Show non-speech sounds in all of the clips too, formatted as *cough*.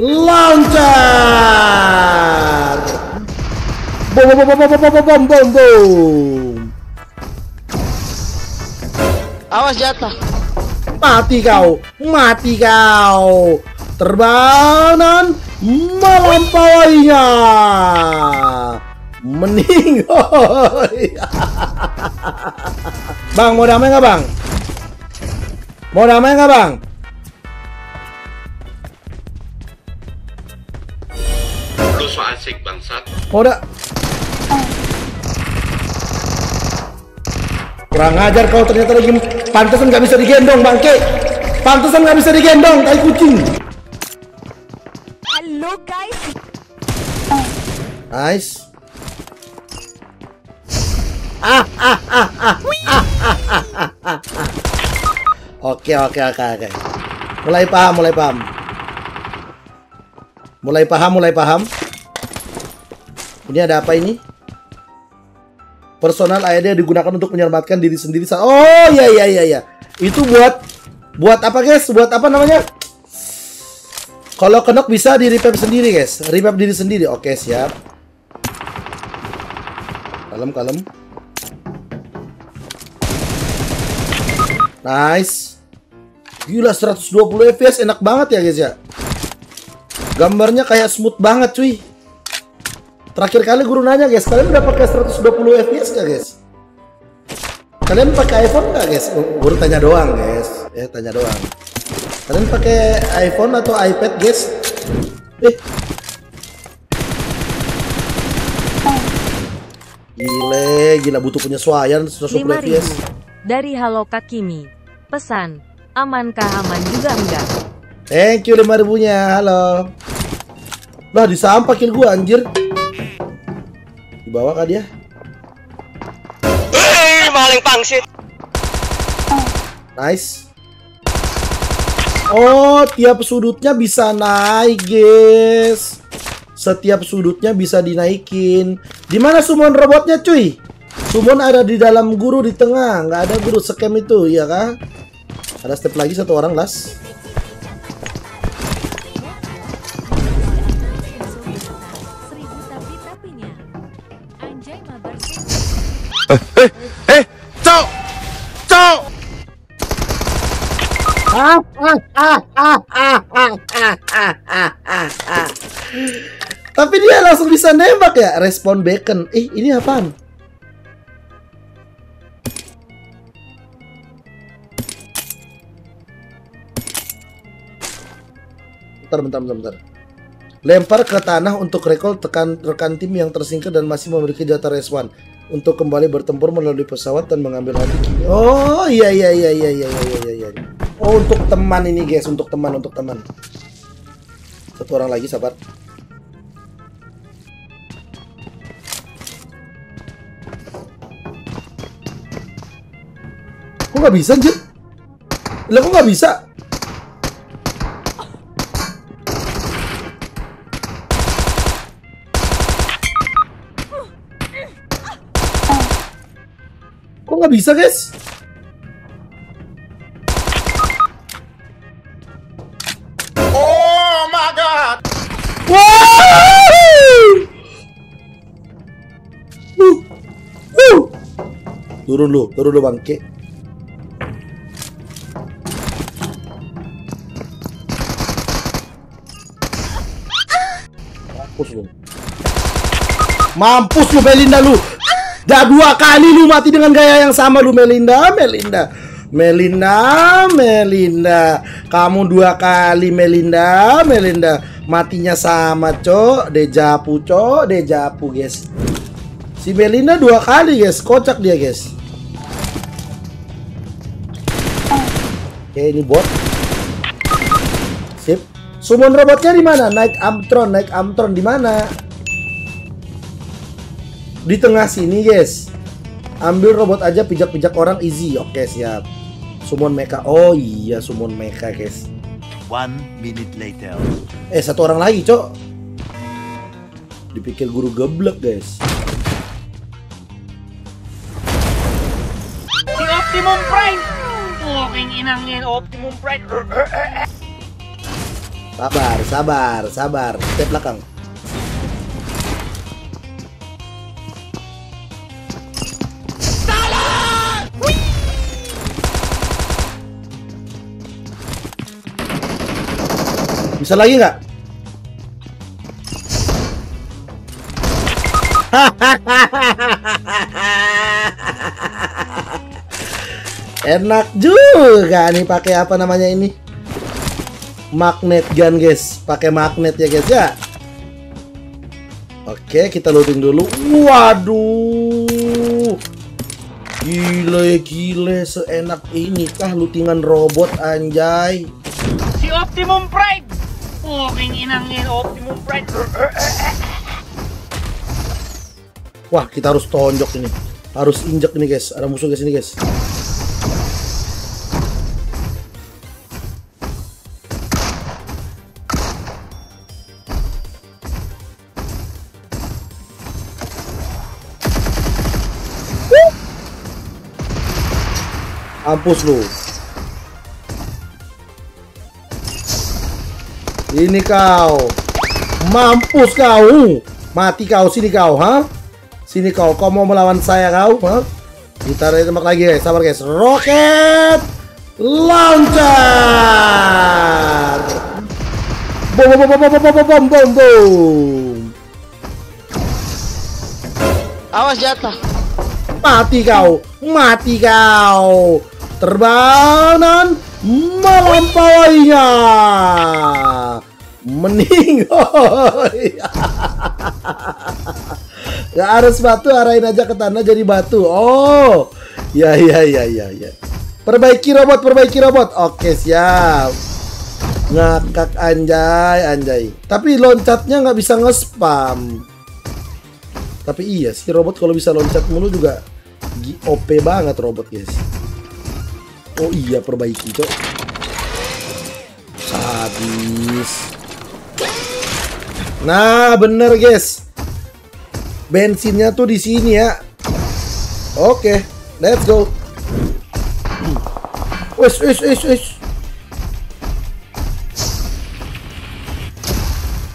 Loncat. Bom bom bom bom bom bom bom bom. Awas jatuh. Mati kau, mati kau. Terbangan melampauinya. meninggal! *laughs* bang mau damai nggak bang? Mau damai nggak bang? Asik bangsat. Mau da Kurang ajar kau ternyata lagi pantesan nggak bisa digendong bangke. Pantesan nggak bisa digendong, tai kucing. Halo guys. Nice. Ah, ah, ah, ah, ah, ah, ah, ah, ah. Oke, oke, oke, oke. Mulai paham, mulai paham. Mulai paham, mulai paham. Ini ada apa ini? Personal AED digunakan untuk menyelamatkan diri sendiri Oh, iya iya iya iya. Itu buat buat apa, guys? Buat apa namanya? Kalau kenok bisa di revive sendiri, guys. Revive diri sendiri. Oke, siap. Kalem, kalem. Nice. Gila 120 fps enak banget ya, guys ya. Gambarnya kayak smooth banget, cuy. Terakhir kali guru nanya, guys, kalian udah pakai 120 fps gak, guys? Kalian pakai iPhone nggak, guys? Guru tanya doang, guys. Ya, tanya doang. Kalian pakai iPhone atau iPad, guys? Eh. Gile, gila butuh penyesuaian 120 fps. 5000 dari Halo Kakimi. Pesan, amankah aman juga enggak? Thank you 5000 nya. Halo. Lah disampak kill gua anjir. Dibawa kah dia? Maling pangsit. Nice. Oh, tiap sudutnya bisa naik, guys. Setiap sudutnya bisa dinaikin. Di mana summon robotnya, cuy? Summon ada di dalam guru di tengah, nggak ada guru scam itu, ya kah? Ada step lagi satu orang, las. Eh, cok, cok. Tapi dia langsung bisa nembak ya, respon beacon. Eh, ini apaan? Bentar, bentar, bentar, bentar. Lempar ke tanah untuk recall tekan rekan tim yang tersingkir dan masih memiliki data reswan untuk kembali bertempur melalui pesawat dan mengambil hati. Oh iya iya, iya iya iya iya iya iya iya. Oh untuk teman ini guys, untuk teman untuk teman. Satu orang lagi sahabat. Kok nggak bisa, anjir Lah kok nggak bisa? Nggak bisa guys? Oh my god. Wow! Uh, uh. Turun lu, turun lu bangke. Mampus lu. Mampus lu Melinda lu. Dah dua kali lu mati dengan gaya yang sama lu Melinda, Melinda. Melinda, Melinda. Kamu dua kali Melinda, Melinda. Matinya sama, Cok. Dejapu, Cok. Dejapu, guys. Si Melinda dua kali, guys. Kocak dia, guys. Oke, ini bot. Sip. Summon robotnya di mana? Naik Amtron, naik Amtron di mana? Di tengah sini, guys. Ambil robot aja pijak-pijak orang easy. Oke, siap. Summon mecha. Oh iya, summon mecha, guys. One minute later. Eh, satu orang lagi, Cok. Dipikir guru geblek, guys. Si Optimum Prime. Fucking inangin Optimum Prime. Sabar, sabar, sabar. Step belakang. Bisa lagi nggak? *laughs* Enak juga nih pakai apa namanya ini? Magnet gun guys, pakai magnet ya guys ya. Oke, kita loading dulu. Waduh. Gile gile seenak ini kah lootingan robot anjay. Si Optimum Prime. Puking inangin Optimum. Wah, kita harus tonjok ini. Harus injek ini guys. Ada musuh guys ini guys. Mampus lu. Ini kau. Mampus kau. Mati kau sini kau, ha? Sini kau. Kau mau melawan saya kau, ha? Kita dari lagi guys. Sabar guys. Roket launcher. Bom bom bom bom bom bom bom bom. Awas jatuh. Mati kau. Mati kau. Terbang melampauinya. Meninggal. *laughs* Gak harus batu, arahin aja ke tanah jadi batu. Oh, ya ya ya ya ya. Perbaiki robot, perbaiki robot. Oke siap. Ngakak anjay, anjay. Tapi loncatnya nggak bisa nge-spam. Tapi iya sih robot kalau bisa loncat mulu juga OP banget robot guys. Oh iya perbaiki cok. Sadis. Nah bener guys. Bensinnya tuh di sini ya. Oke, let's go. Hmm. Wes, wes, wes, wes.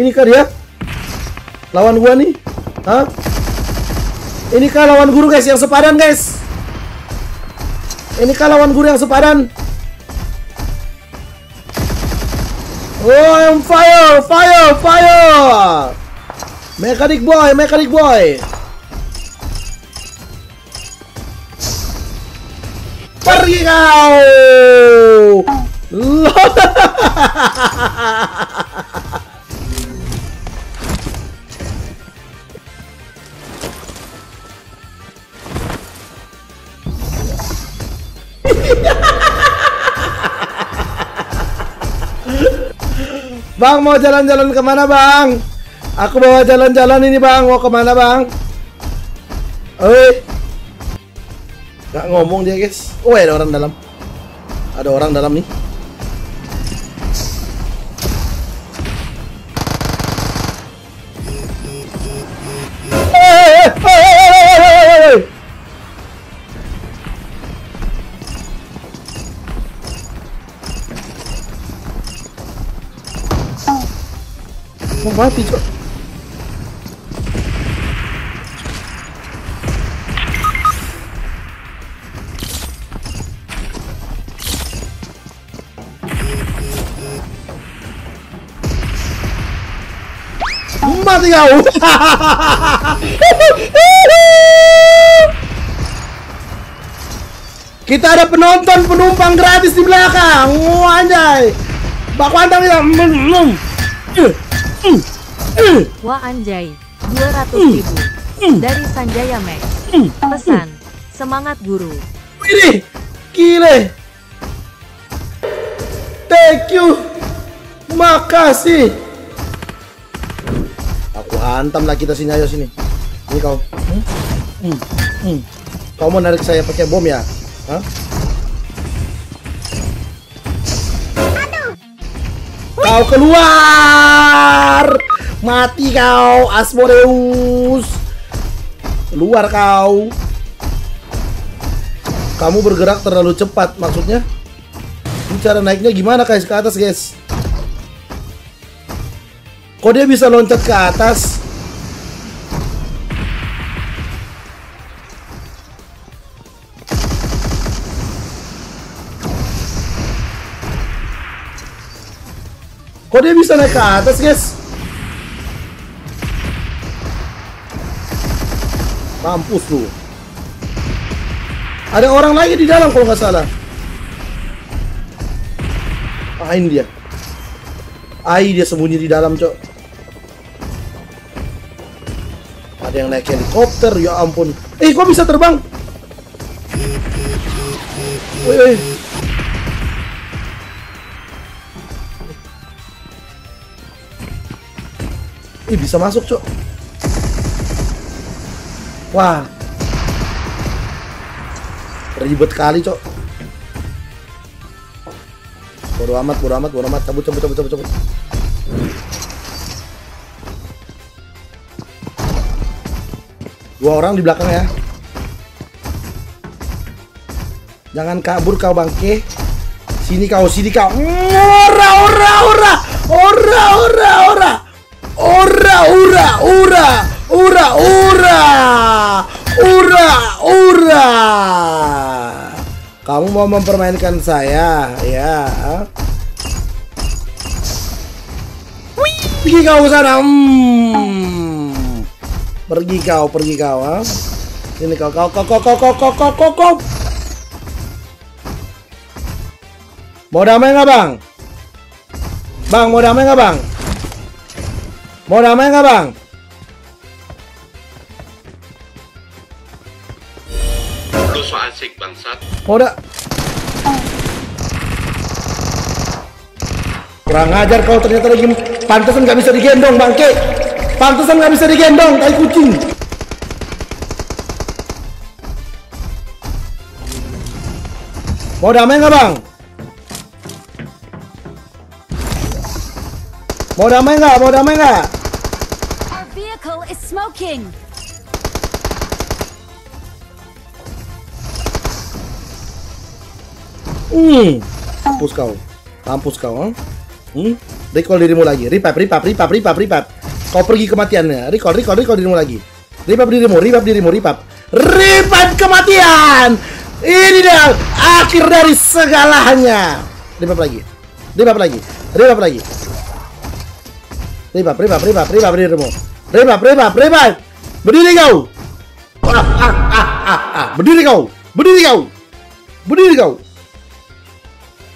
Ini kah dia? Lawan gua nih? Hah? Ini kah lawan guru guys yang sepadan guys? Ini kah lawan guru yang sepadan? Oh, fire, fire, fire! Mechanic boy, mechanic boy. Pergi kau. *laughs* Lo- *laughs* Bang mau jalan-jalan ke mana bang? Aku bawa jalan-jalan ini bang, mau ke mana bang? Eh, nggak ngomong dia guys. Oh ada orang dalam. Ada orang dalam nih. Mati cok. Mati kau. *laughs* Kita ada penonton penumpang gratis di belakang. Wah, anjay. Bak pandang ya. Wah anjay, 200 ribu. Dari Sanjaya Max. Pesan, semangat guru. Ini gile. Thank you. Makasih. Aku hantam lah kita sini ayo sini. Ini kau. Hmm? Hmm. Hmm. Kau mau narik saya pakai bom ya? Hah? Kau keluar. Mati kau, Asmodeus. Keluar kau. Kamu bergerak terlalu cepat, maksudnya? Ini cara naiknya gimana guys ke atas guys? Kok dia bisa loncat ke atas? Kok dia bisa naik ke atas, guys? Mampus lu. Ada orang lagi di dalam kalau nggak salah. Ah, ini dia. Ai dia sembunyi di dalam, Cok. Ada yang naik helikopter, ya ampun. Eh, kok bisa terbang? Woi, woi. Ih, bisa masuk, Cok. Wah. Ribet kali, Cok. Bodo amat, bodo amat, bodo amat. Cabut, cabut, cabut, cabut, cabut. Dua orang di belakang ya. Jangan kabur kau bangke. Sini kau, sini kau. Ora, ora, ora. Ora, ora, ora. Ora, ora, ora. Ora, ora. Ora, ora. Kamu mau mempermainkan saya, ya? Pergi kau sana. Hmm. Pergi kau, pergi kau, ha? Sini kau, kau, kau, kau, kau, kau, kau, kau, kau, kau. Mau damai nggak bang? Bang, mau damai nggak bang? Mau damai nggak bang? Lu so asik bangsat. Mau da? Kurang ajar kau ternyata lagi pantesan nggak bisa digendong bangke. Pantesan nggak bisa digendong, tai kucing. Mau damai nggak bang? Mau damai nggak? Mau damai nggak? Smoking. Hmm. Mampus kau. Mampus kau, ha? Hmm? Recall dirimu lagi. Ripap, ripap, ripap, ripap, ripap. Kau pergi kematiannya. Recall, recall, recall dirimu lagi. Ripap dirimu, ripap dirimu, ripap. Ripap kematian. Ini dia akhir dari segalanya. Ripap lagi. Ripap lagi. Ripap lagi. Ripap, ripap, ripap, ripap dirimu. Ripap, ripap, ripap. Berdiri kau. Ah, ah, ah, ah, ah. Berdiri kau. Berdiri kau. Berdiri kau.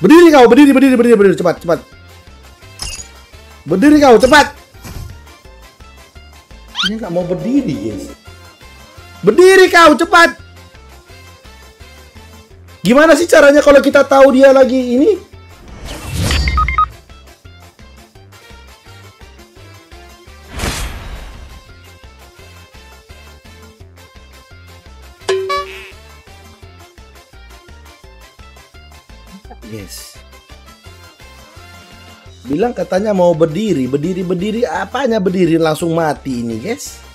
Berdiri kau, berdiri, berdiri, berdiri, berdiri, cepat, cepat. Berdiri kau, cepat. Dia nggak mau berdiri, guys. Berdiri kau, cepat. Gimana sih caranya kalau kita tahu dia lagi ini? Yes. Bilang katanya mau berdiri, berdiri, berdiri, apanya berdiri langsung mati ini, guys.